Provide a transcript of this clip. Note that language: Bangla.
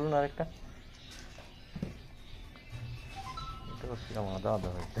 খুলুন আরেকটা এটা কিরম আদা আদা হয়েছে